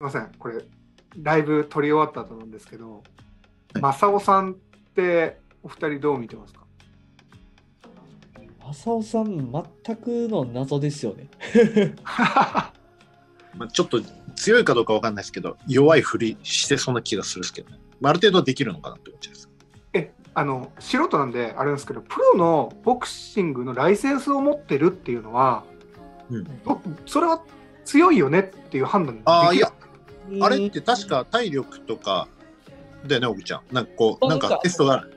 みません、これ、ライブ撮り終わった後なんですけど、正雄さんってお二人どう見てますか？浅尾さん、全くの謎ですよね。まあ、ちょっと強いかどうかわかんないですけど、弱いふりしてそうな気がするんですけどね。まあ、ある程度できるのかなって思っちゃいます。え、あの、素人なんであれなんですけど、プロのボクシングのライセンスを持ってるっていうのは、うんおそれは強いよねっていう判断できるああ、いや、うんあれって確か体力とかだよね、小口ちゃん。なんかこう、なんかかテストがある。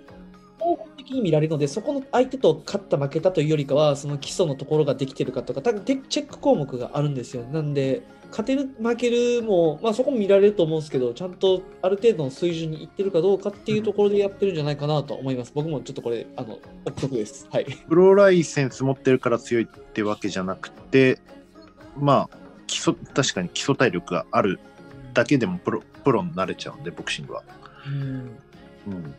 総合的に見られるので、そこの相手と勝った負けたというよりかは、その基礎のところができてるかとか、多分チェック項目があるんですよ。なんで、勝てる、負けるも、まあ、そこも見られると思うんですけど、ちゃんとある程度の水準にいってるかどうかっていうところでやってるんじゃないかなと思います。僕もちょっとこれ、あの、憶測です。はい。プロライセンス持ってるから強いってわけじゃなくて、まあ、基礎、確かに基礎体力があるだけでもプロプロになれちゃうんで、ボクシングは。うんうん。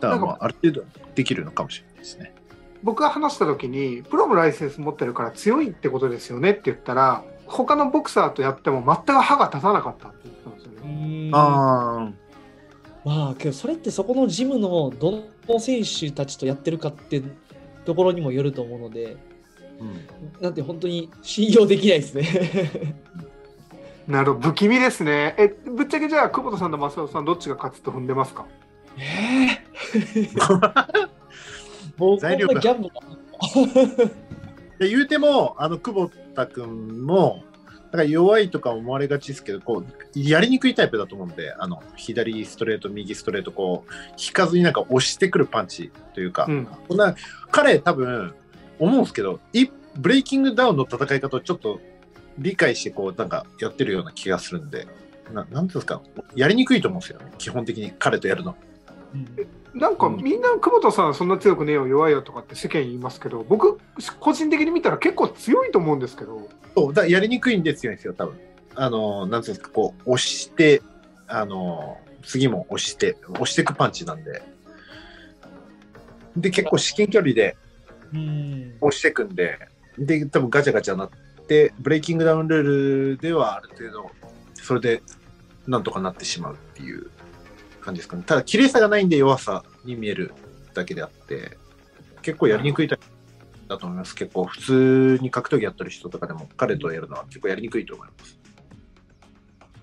だからまあ、ある程度できるのかもしれないですね。僕が話した時に、プロのライセンス持ってるから強いってことですよねって言ったら、他のボクサーとやっても全く歯が立たなかったって言ってたんですよね。あまあけどそれってそこのジムのどの選手たちとやってるかってところにもよると思うのであ、うん。なんて本当に信用できないですね。なるほど、不気味ですね。え、ぶっちゃけじゃあ、久保田さんと正雄さん、どっちが勝つと踏んでますか？えー、もうこんな材料がギャンブル。で言うても、あの、久保田君も、なんか弱いとか思われがちですけど、こう、やりにくいタイプだと思うんで、あの、左ストレート、右ストレート、こう、引かずになんか押してくるパンチというか、うん。こんな彼多分、思うんですけど、いブレイキングダウンの戦い方をちょっと理解して、こう、なんかやってるような気がするんで、ななんていうんですか、やりにくいと思うんですよね、基本的に。彼とやるの。なんかうん。みんな久保田さんそんな強くねえよ弱いよとかって世間言いますけど僕個人的に見たら結構強いと思うんですけど。そう、だやりにくいんですよ、ですよ、多分。あの、なんていうんですか、こう、押して、あの、次も押して、押していくパンチなんで。で、結構至近距離でうん。押していくんで、で、多分ガチャガチャなって、ブレイキングダウンルールではある程度、それでなんとかなってしまうっていう感じですかね。ただ、綺麗さがないんで弱さに見えるだけであって、結構やりにくいタイプだと思います。結構、普通に格闘技やってる人とかでも、彼とやるのは結構やりにくいと思います。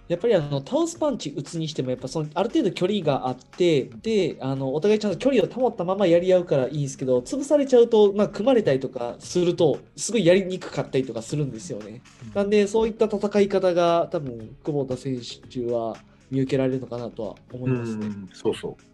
やっぱりあの倒すパンチ打つにしてもやっぱそのある程度距離があってであのお互いちゃんと距離を保ったままやり合うからいいんですけど潰されちゃうと、まあ、組まれたりとかするとすごいやりにくかったりとかするんですよね。なんでそういった戦い方が多分久保田選手は見受けられるのかなとは思いますね。うんそうそう。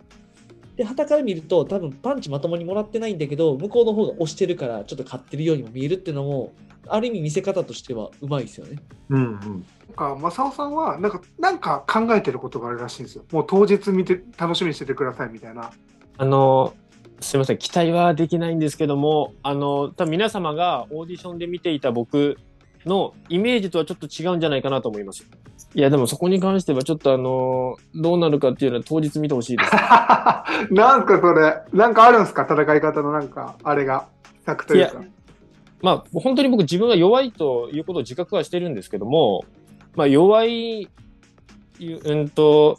で、旗から見ると、多分パンチまともにもらってないんだけど、向こうの方が押してるから、ちょっと勝ってるようにも見えるっていうのも、ある意味見せ方としてはうまいですよね。うんうん。なんか正雄さんはなんかなんか考えてることがあるらしいんですよもう当日見て楽しみにしててくださいみたいなあの、すみません、期待はできないんですけども、あの、多分皆様がオーディションで見ていた僕のイメージとはちょっと違うんじゃないかなと思います。いや、でもそこに関してはちょっとあの、どうなるかっていうのは当日見てほしいです。なんすかそれなんかあるんですか？戦い方のなんかあれが策というかまあ、本当に僕自分が弱いということを自覚はしてるんですけども、まあ、弱い、ゆうんと、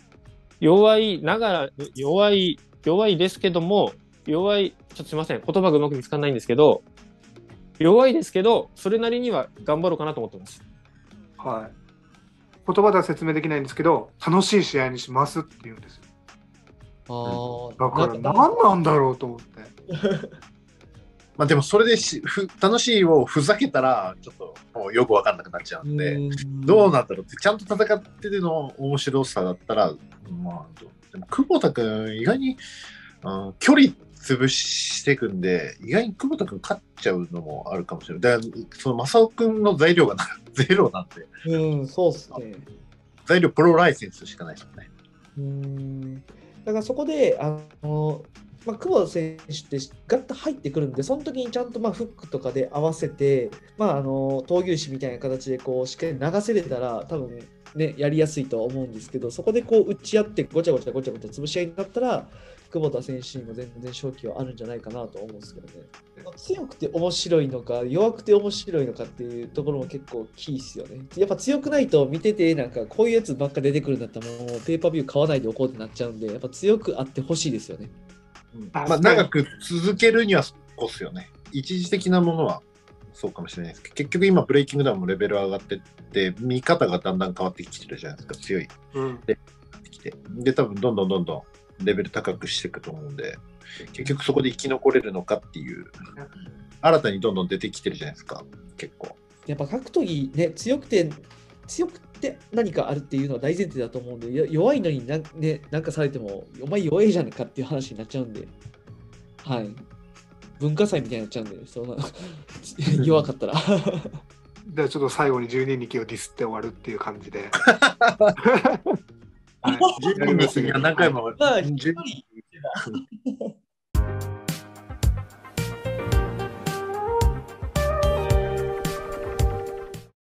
弱いながら、弱い、弱いですけども、弱い、ちょっとすいません、言葉がうまく見つからないんですけど、弱いですけど、それなりには頑張ろうかなと思ってます。はい。言葉では説明できないんですけど楽しい試合にしますって言うんですよ。ああ、だからなんか何なんだろうと思って まあでもそれでしふ楽しいをふざけたら、ちょっともうよくわかんなくなっちゃうんで、どうなんだろうって、ちゃんと戦ってての面白さだったら、まあ、でも久保田君、意外に、うん距離潰していくんで、意外に久保田君勝っちゃうのもあるかもしれない。だから、その正雄君の材料がな ゼロなんで、うん、そうっすね。材料プロライセンスしかないですよね。うん。だからそこで、あの、まあ、久保選手ってガッと入ってくるんで、その時にちゃんとまあフックとかで合わせて、まあ、あの闘牛士みたいな形でこうしっかり流せれたら、多分ね、やりやすいとは思うんですけど、そこでこう打ち合ってごちゃごちゃごちゃごちゃ潰し合いになったら、久保田選手にも全然勝機はあるんじゃないかなと思うんですけどね。強くて面白いのか、弱くて面白いのかっていうところも結構キーですよね。やっぱ強くないと見てて、なんかこういうやつばっか出てくるんだったら、もうペーパービュー買わないでおこうってなっちゃうんで、やっぱ強くあってほしいですよね。まあ、長く続けるにはそこっすよね。一時的なものはそうかもしれないですけど、結局今、ブレイキングダウンもレベル上がってって、見方がだんだん変わってきてるじゃないですか、強いうん。ってきて。で、多分どんどんどんどんレベル高くしていくと思うんで、結局そこで生き残れるのかっていう、新たにどんどん出てきてるじゃないですか、結構。やっぱ格闘技ね、強くて、強くて何かあるっていうのは大前提だと思うんで、よ弱いのになん,、ね、なんかされても、お前弱いじゃんかっていう話になっちゃうんで、はい。文化祭みたいになっちゃうんで、そんな 弱かったら。ではちょっと最後に12日をディスって終わるっていう感じで。はい、12日には何回も、まあ、10一人